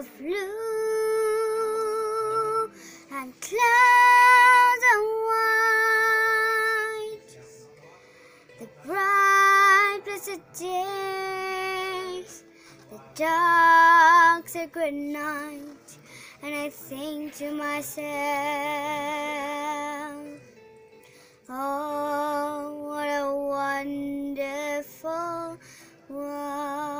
of blue and clouds of white. The bright blessed days, the dark sacred night, and I think to myself, oh, what a wonderful world.